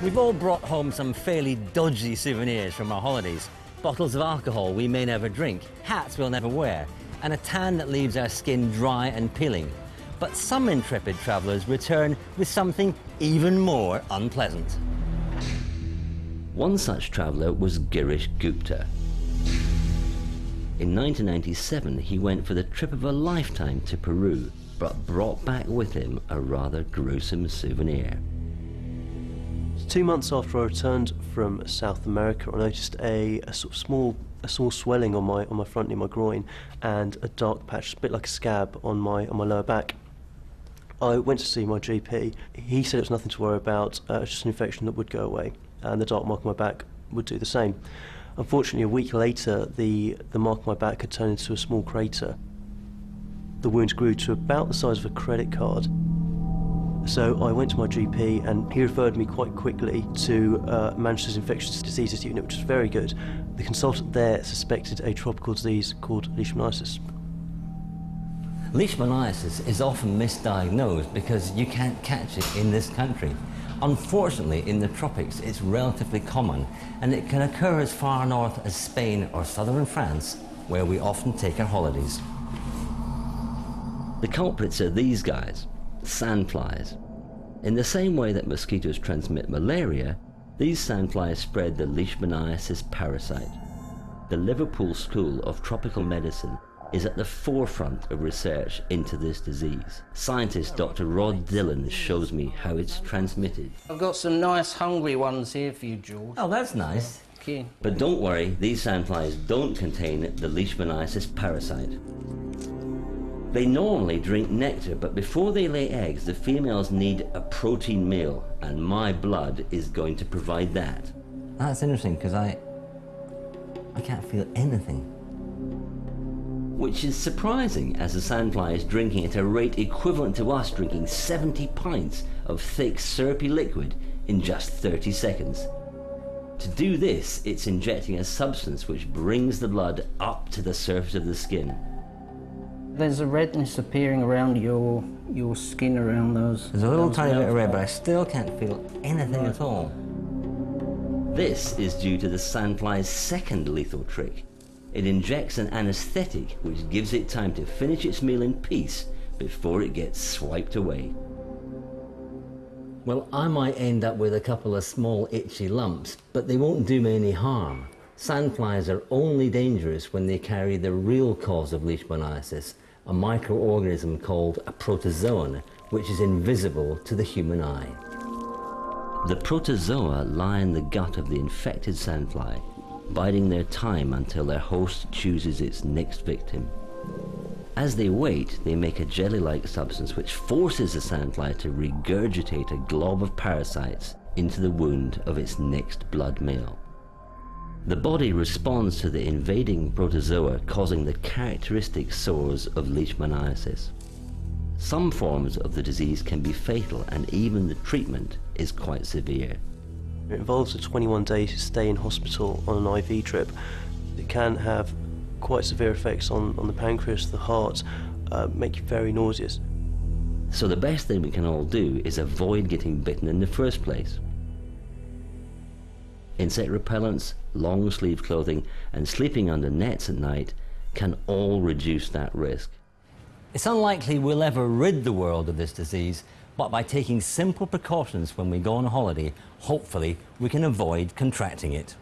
We've all brought home some fairly dodgy souvenirs from our holidays. Bottles of alcohol we may never drink, hats we'll never wear, and a tan that leaves our skin dry and peeling. But some intrepid travellers return with something even more unpleasant. One such traveller was Girish Gupta. In 1997, he went for the trip of a lifetime to Peru, but brought back with him a rather gruesome souvenir. Two months after I returned from South America, I noticed a, a sort of small a small swelling on my on my front near my groin and a dark patch, a bit like a scab on my on my lower back. I went to see my GP. He said it was nothing to worry about, uh, just an infection that would go away, and the dark mark on my back would do the same. Unfortunately, a week later, the, the mark on my back had turned into a small crater. The wound grew to about the size of a credit card, so I went to my GP and he referred me quite quickly to uh, Manchester's Infectious Diseases Unit, which was very good. The consultant there suspected a tropical disease called leishmaniasis. Leishmaniasis is often misdiagnosed because you can't catch it in this country. Unfortunately, in the tropics, it's relatively common and it can occur as far north as Spain or southern France, where we often take our holidays. The culprits are these guys sandflies. In the same way that mosquitoes transmit malaria, these sandflies spread the leishmaniasis parasite. The Liverpool School of Tropical Medicine is at the forefront of research into this disease. Scientist Dr. Rod Dillon shows me how it's transmitted. I've got some nice hungry ones here for you, George. Oh, that's nice. Okay. But don't worry, these sandflies don't contain the leishmaniasis parasite. They normally drink nectar, but before they lay eggs, the females need a protein meal, and my blood is going to provide that. That's interesting because I, I can't feel anything. Which is surprising, as the sandfly is drinking at a rate equivalent to us drinking 70 pints of thick, syrupy liquid in just 30 seconds. To do this, it's injecting a substance which brings the blood up to the surface of the skin. There's a redness appearing around your your skin around those. There's a little tiny bit of red, but I still can't feel anything at all. This is due to the sandfly's second lethal trick. It injects an anesthetic which gives it time to finish its meal in peace before it gets swiped away. Well, I might end up with a couple of small itchy lumps, but they won't do me any harm. Sandflies are only dangerous when they carry the real cause of leishmaniasis, a microorganism called a protozoan, which is invisible to the human eye. The protozoa lie in the gut of the infected sandfly, biding their time until their host chooses its next victim. As they wait, they make a jelly-like substance which forces the sandfly to regurgitate a glob of parasites into the wound of its next blood meal. The body responds to the invading protozoa, causing the characteristic sores of leishmaniasis. Some forms of the disease can be fatal, and even the treatment is quite severe. It involves a 21 day stay in hospital on an IV drip. It can have quite severe effects on, on the pancreas, the heart, uh, make you very nauseous. So the best thing we can all do is avoid getting bitten in the first place. Insect repellents, long sleeve clothing, and sleeping under nets at night can all reduce that risk. It's unlikely we'll ever rid the world of this disease, but by taking simple precautions when we go on holiday, hopefully we can avoid contracting it.